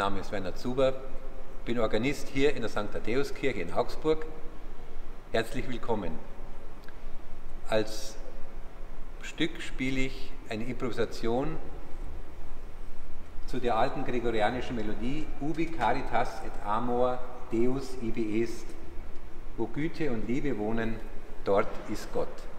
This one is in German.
Name ist Werner Zuber, bin Organist hier in der St. Thaddäuskirche in Augsburg. Herzlich willkommen. Als Stück spiele ich eine Improvisation zu der alten gregorianischen Melodie Ubi caritas et amor Deus ibi est. Wo Güte und Liebe wohnen, dort ist Gott.